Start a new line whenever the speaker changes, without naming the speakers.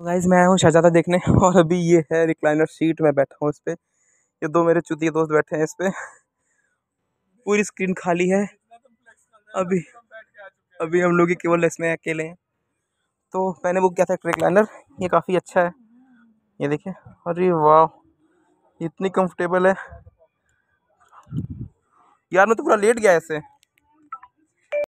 तो गाइज़ मैं आया हूँ शहजादा देखने और अभी ये है रिक्लाइनर सीट में बैठा हूँ इस पर ये दो मेरे चुतिया दोस्त बैठे हैं इस पर पूरी स्क्रीन खाली है। अभी अभी हम लोग ही केवल इसमें अकेले हैं। तो मैंने बुक किया था रिक्लाइनर ये काफ़ी अच्छा है। ये देखिए, अरे वाह, इतनी कंफर्टेबल है। यार, मैं तो पूरा लेट गया ऐसे।